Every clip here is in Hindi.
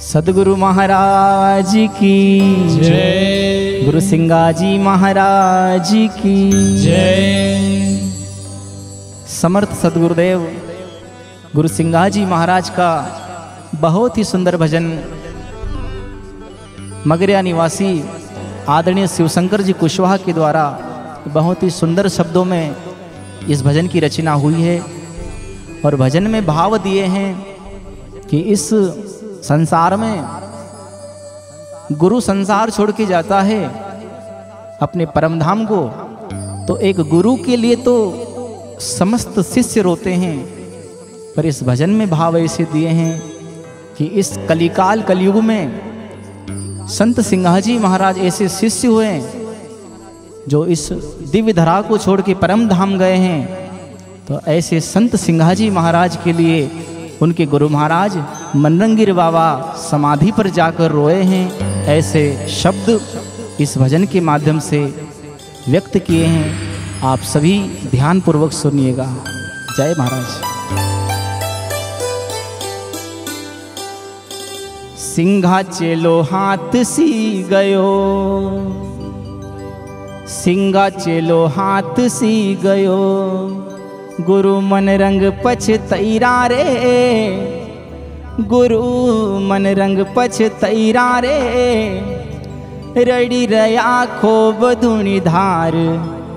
सदगुरु महाराज की। जय। गुरु सिंगा जी महाराज की। जय। समर्थ सदगुरुदेव गुरु सिंगा जी महाराज का बहुत ही सुंदर भजन। मगरिया निवासी आदरणीय शिवशंकर जी कुशवाहा के द्वारा बहुत ही सुंदर शब्दों में इस भजन की रचना हुई है। और भजन में भाव दिए हैं कि इस संसार में गुरु संसार छोड़ के जाता है अपने परम धाम को तो एक गुरु के लिए तो समस्त शिष्य रोते हैं, पर इस भजन में भाव ऐसे दिए हैं कि इस कलिकाल कलयुग में संत सिंहाजी महाराज ऐसे शिष्य हुए जो इस दिव्य धरा को छोड़ के परम धाम गए हैं तो ऐसे संत सिंहाजी महाराज के लिए उनके गुरु महाराज मनरंगीर बाबा समाधि पर जाकर रोए हैं। ऐसे शब्द इस भजन के माध्यम से व्यक्त किए हैं। आप सभी ध्यानपूर्वक सुनिएगा। जय महाराज। सिंघा चेलो हाथ सी गयो। सिंगा चेलो हाथ सी गयो। गुरु मन रंग पछतैरा रे। गुरु मन रंग पछतैरा रे। रड़ी रया खोब धुनी धार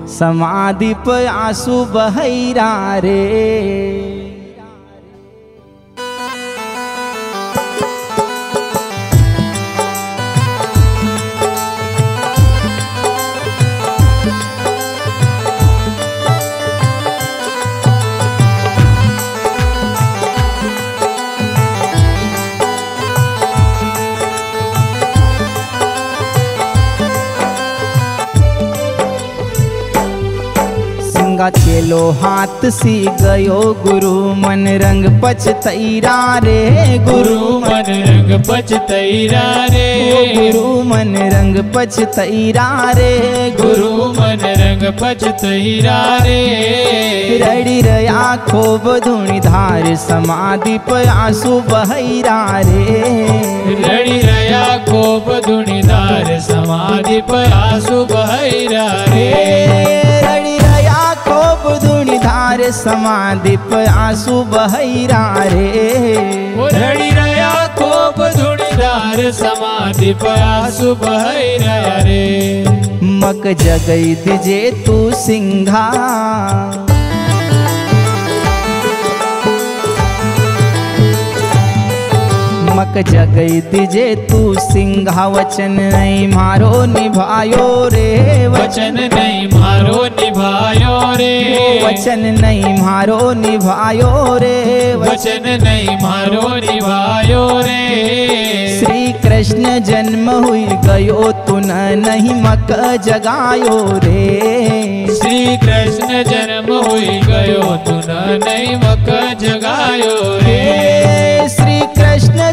समाधि पर आंसू बहैरा रे चेलो हाथ सी गयो गुरु मन रंग पछतैरा रे। गुरु गुरु मन रंग पचतैरा रे। गुरु मन रंग पछतैरा रे। गुरु मन रंग पचतैरा रे। रड़ी रया खोब धुनी धार समाधि पर आँसू बहैरा रे। रड़ी रया कोप धुनीदार समाधि पर आँसू बहैरा रे। धुनी धार समाधि पर आँसू बहरा रे। रड़ी रया कोप धार समाधि पर आँसू बहरा रे। मक जगई दिजे तू सिंघा। जगई दिजे तू सिंघा वचन नहीं मारो निभायो रे वचन नहीं मारो निभायो रे। वचन नहीं मारो निभायो रे वचन नहीं मारो निभायो रे। श्री कृष्ण जन्म हुई गयो तुन नहीं मक जगायो रे। श्री कृष्ण जन्म हुई गयो तुन नहीं मक जगायो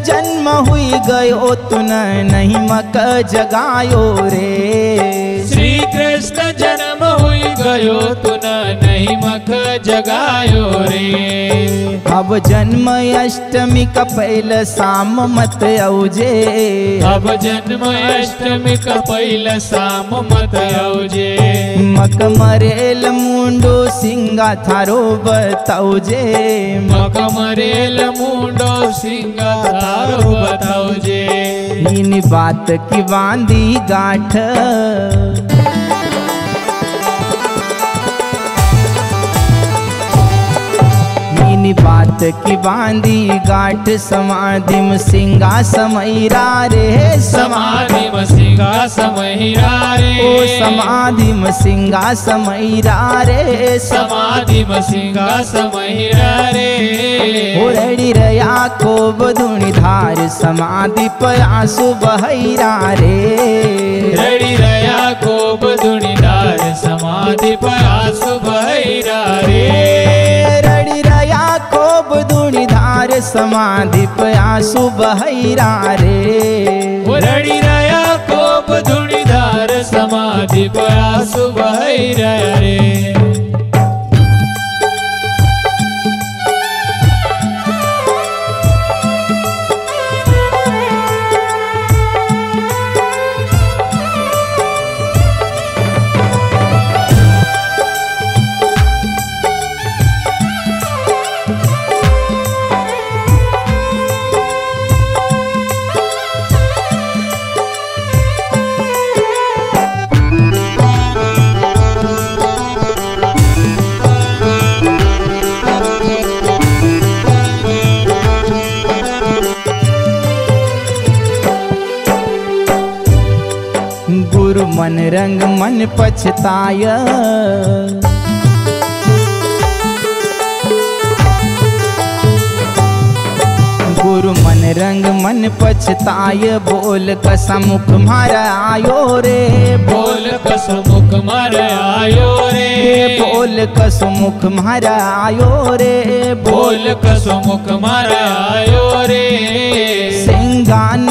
जन्म हुई गयो तुन नहीं मक जगायो रे। श्री कृष्ण जन्म हुई गयो तुन नहीं मक जगायो रे। अब जन्म अष्टमी का पहले शाम मत औजे। अब जन्म अष्टमी का पहिला साम मत औजे। मक मरेल मुंडो सिंगा थारो बताऊजे मक मरेल मुंडो सिंगा तारो बताओजे। इन बात की बांधी गांठ। इन बात की बांधी, गांठ समाधि में सिंगा समैरा रे, समाधि में सिंगा समहिरा रे। ओ समाधि में सिंगा समैरा रे, समाधि में सिंगा समहिरा रे। ओरड़ी रया खोब धुनी धार, समाधि पर आँसू बहैरा रे। रड़ी रया कोप धार, समाधि पर आँसू बहिरा रे। समाधि पया आँसू बहैरा रे रड़ी रया कोप धुनीदार समाधि पया आँसू बहिरा रे पछताय। गुरु मन रंग मन पछताय बोल कसमुख मारा आयो रे। बोल कसमुख मर आयो रे। बोल कसमुख मारा आयो रे। बोल कसमुख मर आयो रे। सिंगान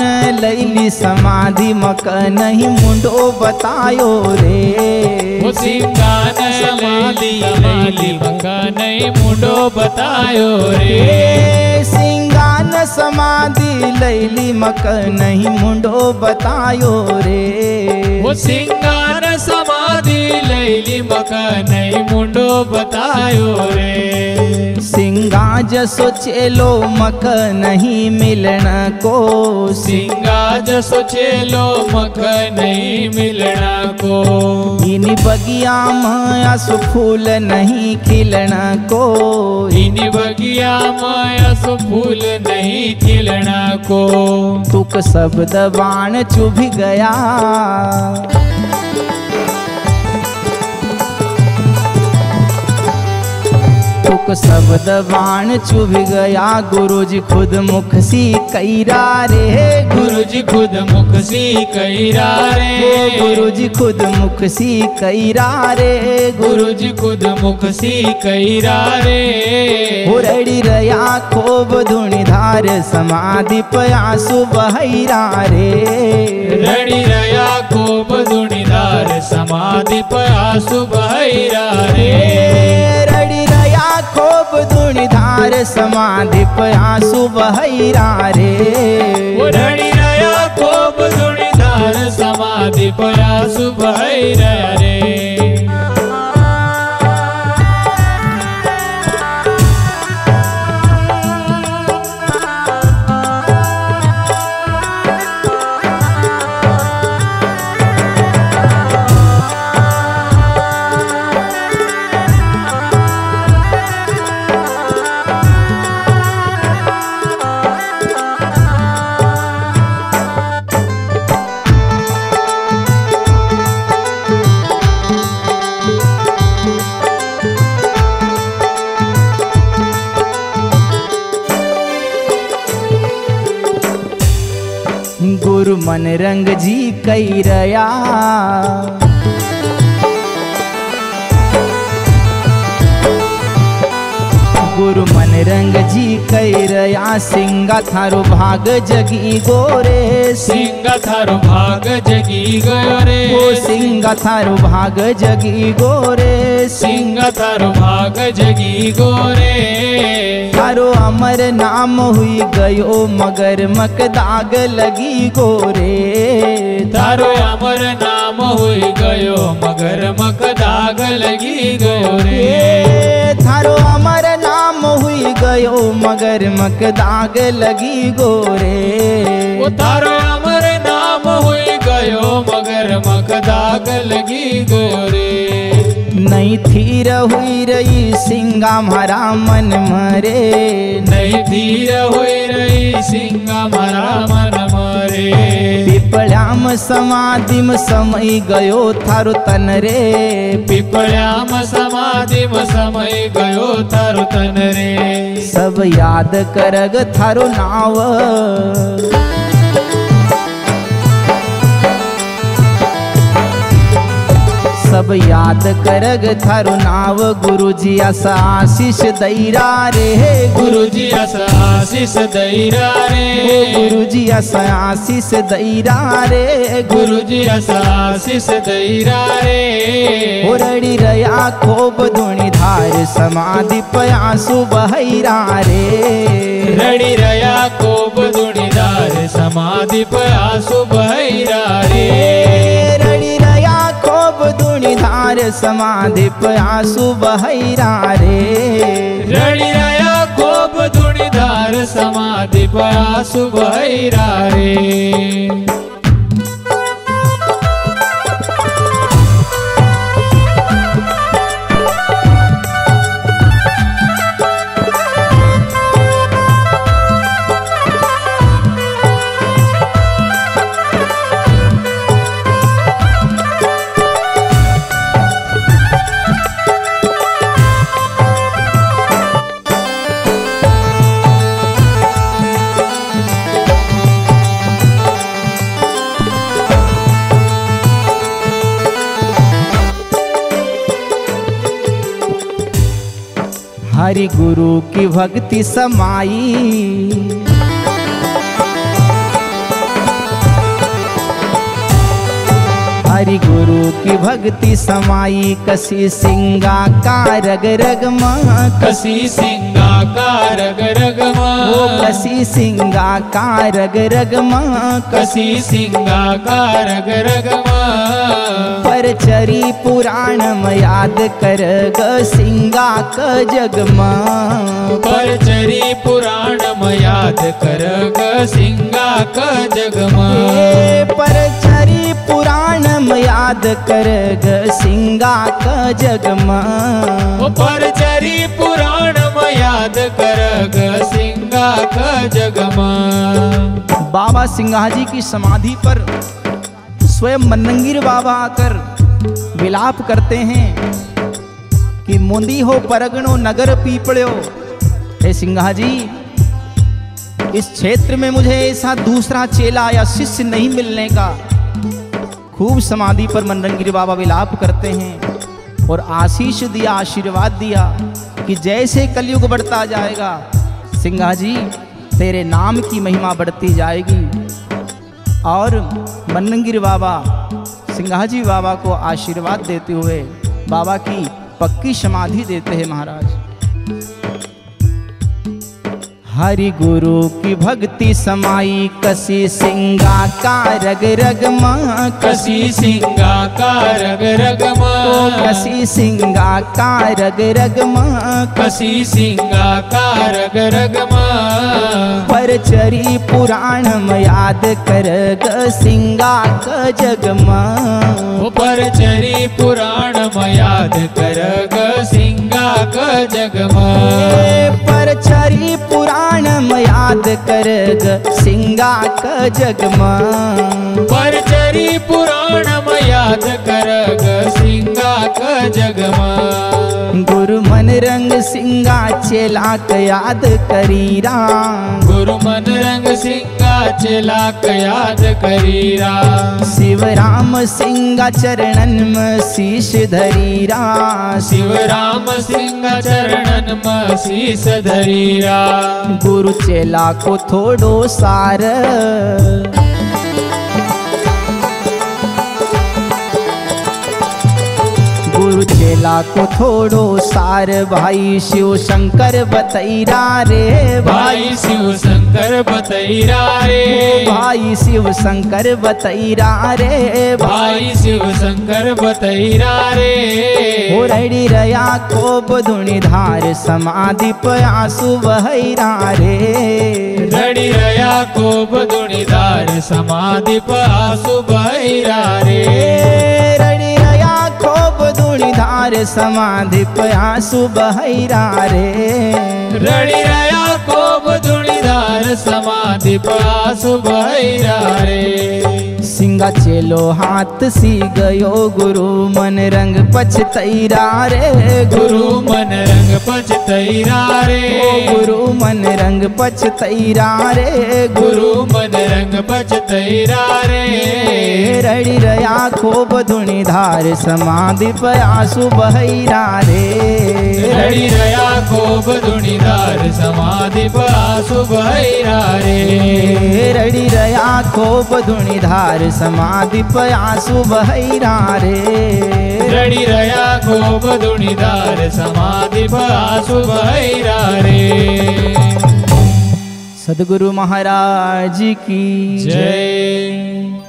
लैली समाधि मक नहीं मुंडो बतायो रे। सिंगान समाधि लैली मका नहीं मुंडो बतायो रे। सिंगान समाधि लैली मक नहीं मुंडो बतायो रे। वो सिंगार समाधि लैली मका नहीं मुंडो बतायो रे। सिंगा जसो चेलो मक नहीं मिलना को सिंगाज जसो चेलो मक नहीं मिलना को इन बगिया माया सु फूल नहीं खिलना को इन बगिया माया सो फूल नहीं खिलना को तुक शब्द बाण चुभ गया। तुक शब्द बाण चुभ गया। गुरुजी खुद मुख सी कैरा रे। गुरु जी खुद मुख सी कैरा रे। गुरु जी खुद मुख सी कैरा रे। गुरु जी खुद मुख सी कैरा रे। हुरड़ी रया खोब धुणीधार समाधि पयासु बहैरा रे। रड़ी रया कोप दुनिदार समाधि पयासु बहैरा रे। रड़ी रया खोब धुणीधार समाधि पयासु बहैरा रे कोप दुनिदार समाधि पया बहैरा मन रंग जी कैरया रंग जी कैरया सिंग थारो भाग जगी गोरे। सिंह थारो भाग जगी गोरे। सिंह थारू थारो भाग जगी गोरे। सिंह थारो भाग जगी गोरे। थारो अमर नाम हुई गयो मगर मक दाग लगी गोरे। थारो अमर नाम हुई गयो मगर मक दाग लगी गोरे। थारो अमर गर्मक दाग लगी गोरे। वो तारो अमर नाम हुई गयो मगर मक दाग लगी गोरे। नहीं थीर हुई रही सिंगा मरा मन मरे। नहीं धीर हुई रही सिंगा मरा मन પીપળામ સમાધિમ સમય ગયો થારો તન રે પીપળામ સમાધિમ સમય ગયો થારો તન રે સબ યાદ કરગ થારો નાવ सब याद करग थारू नाव गुरुजी अस आशीष दैरा रे। गुरु जी अस आशीष दैरा रे। गुरु जी अस आशीष दैरा रे। गुरु जी अस आशीष दैरा रे। ओरड़ी रया खूब धुणी धार समाधि पयासु बहरा रे। रड़ी रया खूब धुणी धार समाधि पयासु बहरा रे। समाधि पे आँसू बहरा रे रणी आया खूब धुणीदार समाधि पे आँसू बहरा रे हरि गुरु की भक्ति समाई। हरि गुरु की भक्ति समाई। कसी सिंगा का रग रग माँ। कसी सिंगा का रग रग वो कसी सिंगा का रग रग कसी सिंगा का रग रग पर चरी पुराण में याद कर ग सिंगा क जग माँ। पर चरी पुराण में याद कर ग सिंगा का जगमा ए, पर चरी पुराण में याद कर ग सिंगा क जग माँ। पर चरी पुराण में याद कर ग सिंगा का जगमा बाबा सिंहा जी की समाधि पर स्वयं मनंगीर बाबा आकर विलाप करते हैं कि मुंदी हो परगणो नगर पीपड़ो हे सिंहा जी इस क्षेत्र में मुझे ऐसा दूसरा चेला या शिष्य नहीं मिलने का। खूब समाधि पर मनरंगिर बाबा विलाप करते हैं और आशीष दिया, आशीर्वाद दिया कि जैसे कलयुग बढ़ता जाएगा सिंघा जी तेरे नाम की महिमा बढ़ती जाएगी। और मन्नगिर बाबा सिंहाजी बाबा को आशीर्वाद देते हुए बाबा की पक्की समाधि देते हैं महाराज। हरि गुरु की भक्ति समाई कसी सिंगा का रग रग माँ कसी सिंगा का रग रग कसी सिंगा का रग रग माँ कसी सिंगा का रग रग चरी पुराण में याद कर ग सिंगा क जग पर चरी पुराण में याद कर ग सिंगा क जग म पर चरी पुराण में याद कर ग सिंगा क जग पर चरी पुराण याद कर ग सिंगा का जगमा। गुरु मन रंग सिंगा चेला क याद करीरा गुरु मन रंग सिंगा चला क याद करीरा शिव राम सिंगा चरणन में शीश धरीरा शिव राम सिंह चरणन में शीस धरीरा गुरु चेला को थोड़ो सार। चेला को थोड़ो सार भाई शिव शंकर बतैरा रे भाई शिव शंकर बतैरा रे भाई शिव शंकर बतैरा रे भाई शिव शंकर बतैरा रे रड़ी रया को बधुनी धार समाधि पयासु बहैरा रे रड़ी रया को धार समाधि पासु बहिरा रे धार समाधि पयासु बहरा रे रड़ी रया को बदुणीदार समाधि पासु बहरा रे। सिंगा चेलो हाथ सी गयो गुरु मन रंग पछतैरा रे गुरु। मन रंग पचतैरा रे। गुरु मन रंग पछतैरा रे गुरु। मन रंग पचतैरा रे। रड़ी रया खूब धुनी धार समाधि पयासु बहैरा रे। रड़ी रया को धार समाधि पासु बहिरा रे। रड़ी रया खूब धुनी धार समाधि पयासु बहरा रे रड़ी रया को बदुणीदार समाधि पासु बहरा रे। सदगुरु महाराज की जय।